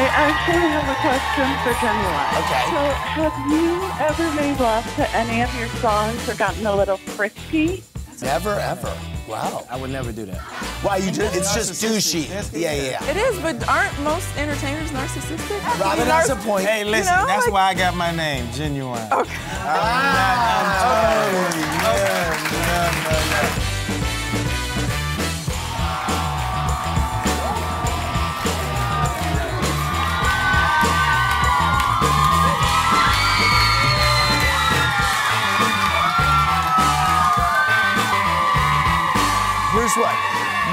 actually have a question for Ginuwine. Okay. So, have you ever made love to any of your songs or gotten a little frisky? Never ever. Wow. I would never do that. Why you just it's just douchey. Yeah, yeah, yeah. It is, but aren't most entertainers narcissistic? Robin has a point. Hey, listen, know, that's like- why I got my name, Ginuwine. Okay. Uh, Here's what,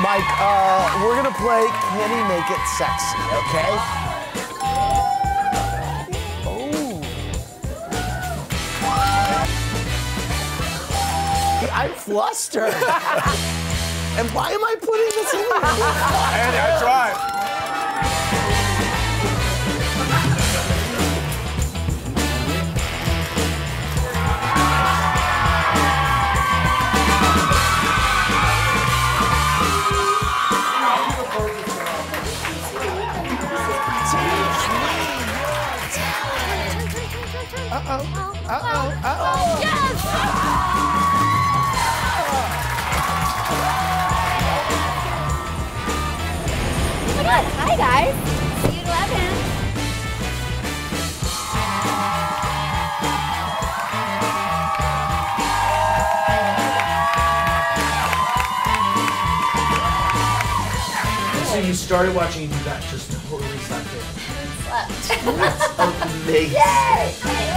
Mike. Uh, we're gonna play Can He Make It Sexy? Okay. Oh. I'm flustered. and why am I putting this in Oh Oh. Oh. Oh. Yes. Oh my god, hi guys. See you at 11. So you started watching and you got just totally sucked in. Slept. That's amazing. Yay!